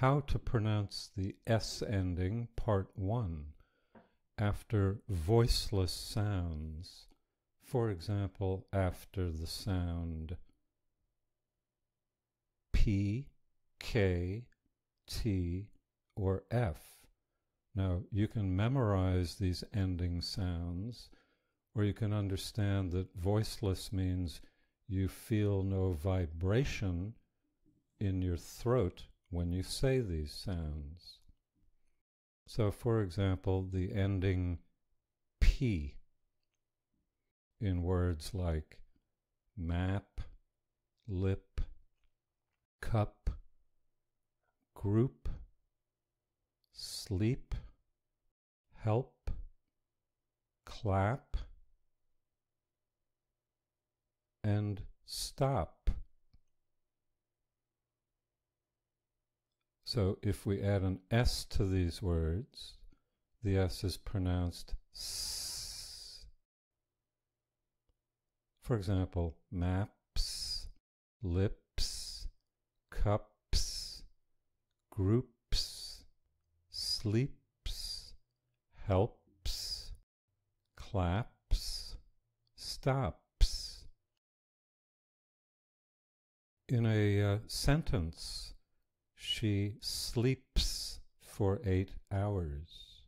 how to pronounce the S ending, part one, after voiceless sounds. For example, after the sound P, K, T, or F. Now, you can memorize these ending sounds, or you can understand that voiceless means you feel no vibration in your throat when you say these sounds. So, for example, the ending P in words like map, lip, cup, group, sleep, help, clap, and stop. So if we add an S to these words, the S is pronounced S. For example, maps, lips, cups, groups, sleeps, helps, claps, stops. In a uh, sentence, she sleeps for eight hours.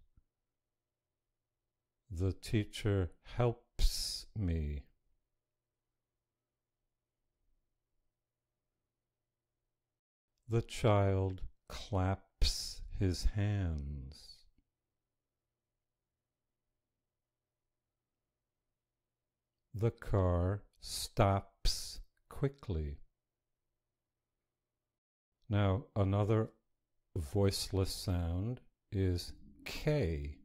The teacher helps me. The child claps his hands. The car stops quickly. Now, another voiceless sound is K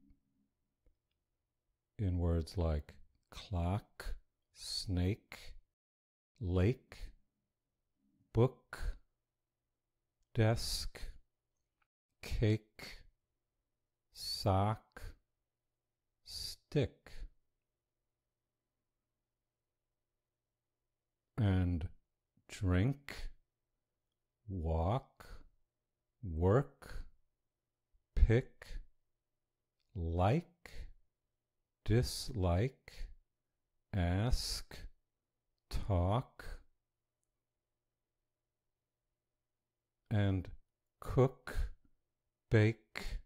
in words like clock, snake, lake, book, desk, cake, sock, stick. And drink, walk, work, pick, like, dislike, ask, talk, and cook, bake,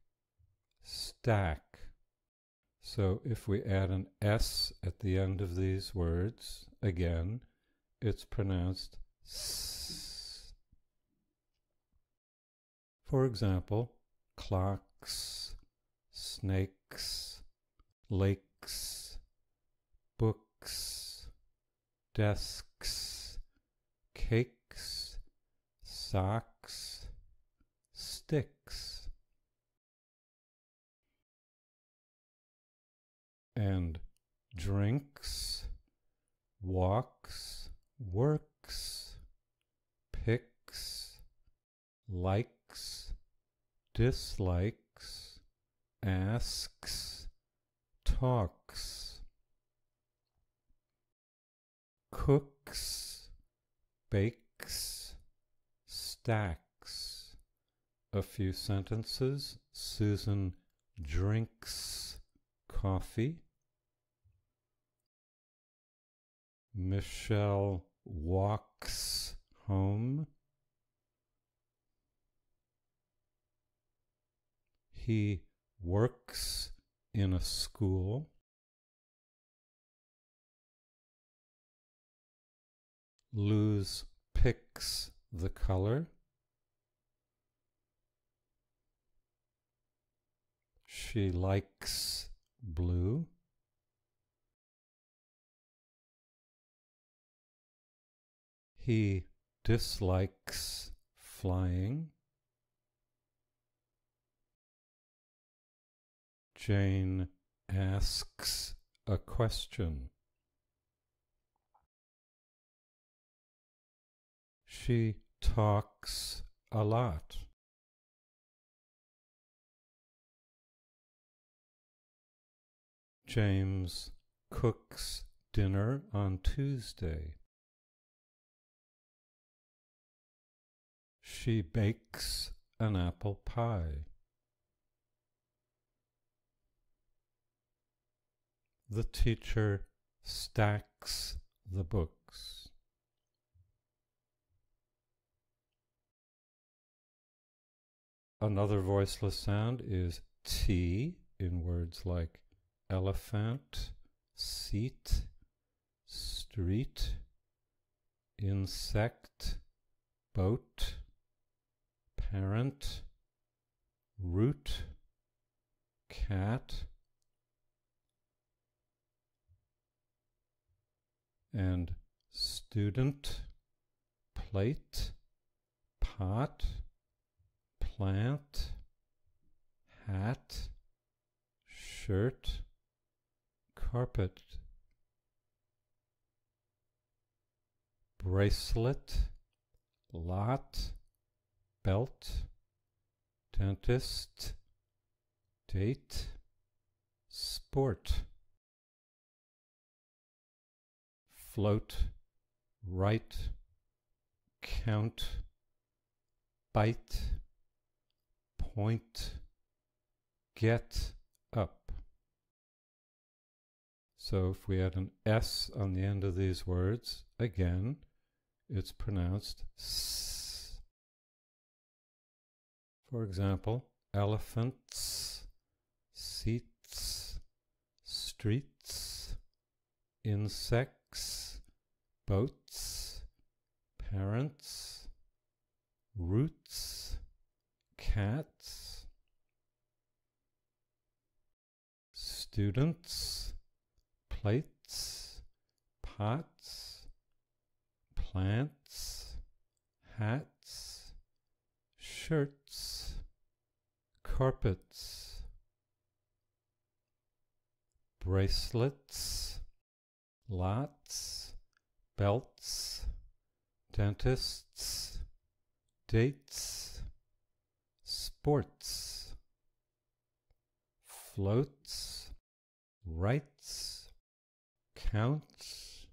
stack. So if we add an S at the end of these words, again, it's pronounced S. For example, clocks, snakes, lakes, books, desks, cakes, socks, sticks. And drinks, walks, works, picks, likes dislikes, asks, talks, cooks, bakes, stacks. A few sentences. Susan drinks coffee. Michelle walks home. He works in a school. Luz picks the color. She likes blue. He dislikes flying. Jane asks a question. She talks a lot. James cooks dinner on Tuesday. She bakes an apple pie. The teacher stacks the books. Another voiceless sound is T in words like elephant, seat, street, insect, boat, parent, root, cat, and student, plate, pot, plant, hat, shirt, carpet, bracelet, lot, belt, dentist, date, sport, float, right, count, bite, point, get up. So if we add an S on the end of these words, again, it's pronounced S. For example, elephants, seats, streets, insects, boats, parents, roots, cats, students, plates, pots, plants, hats, shirts, carpets, bracelets, lots, belts, dentists, dates, sports, floats, writes, counts,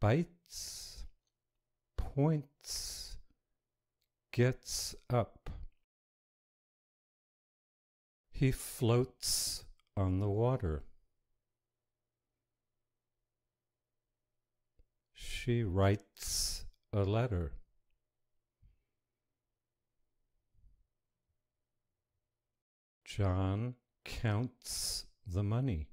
bites, points, gets up. He floats on the water. She writes a letter. John counts the money.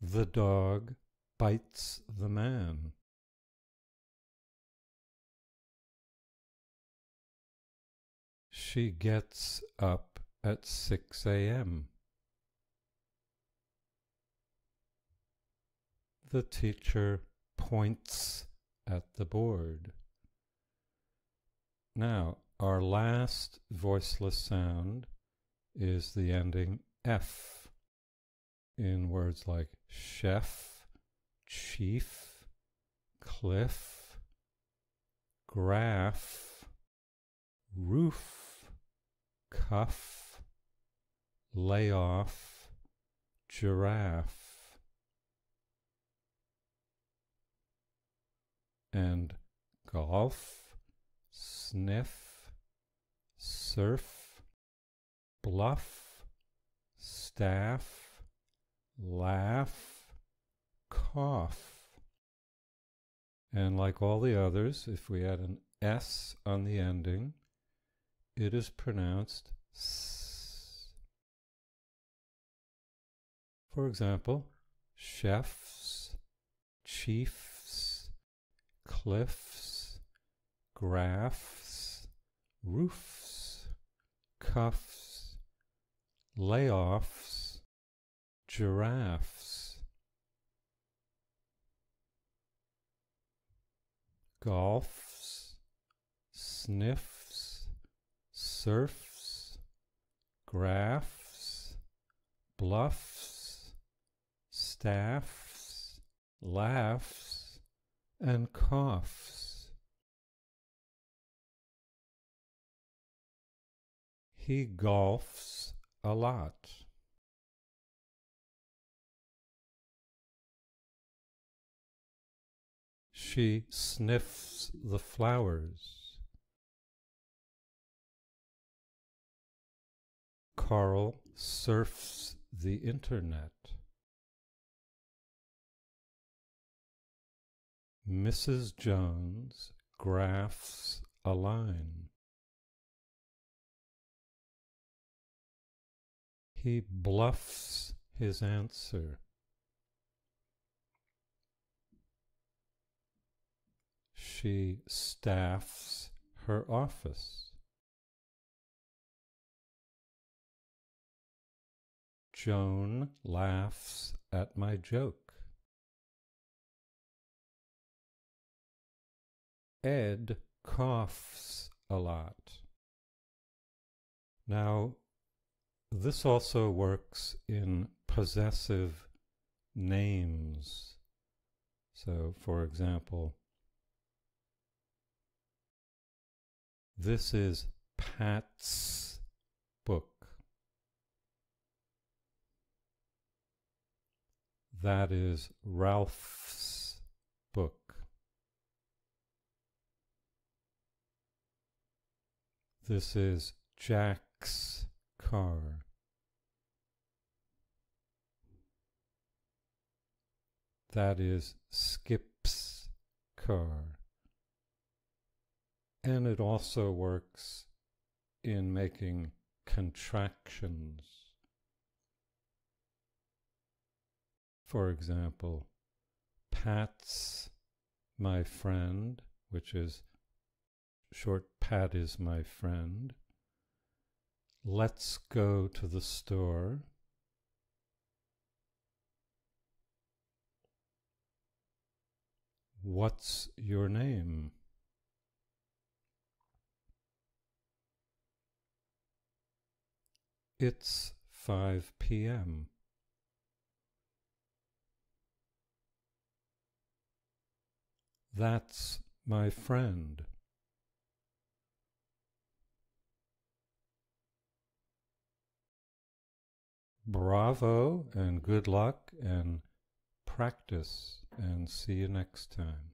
The dog bites the man. She gets up at 6 a.m. The teacher points at the board. Now, our last voiceless sound is the ending F in words like chef, chief, cliff, graph, roof, cuff, layoff, giraffe, and golf sniff, surf, bluff, staff, laugh, cough. And like all the others, if we add an S on the ending, it is pronounced S. For example, chefs, chiefs, cliffs, graphs, roofs, cuffs, layoffs, giraffes, golfs, sniffs, surfs, graphs, bluffs, staffs, laughs, and coughs. He golfs a lot. She sniffs the flowers. Carl surfs the internet. Mrs. Jones graphs a line. He bluffs his answer. She staffs her office. Joan laughs at my joke. Ed coughs a lot. Now, this also works in possessive names. So, for example, this is Pat's book. That is Ralph's book. This is Jack's car. That is Skip's car. And it also works in making contractions. For example, Pat's my friend, which is short Pat is my friend. Let's go to the store. What's your name? It's 5 p.m. That's my friend. Bravo and good luck and practice and see you next time.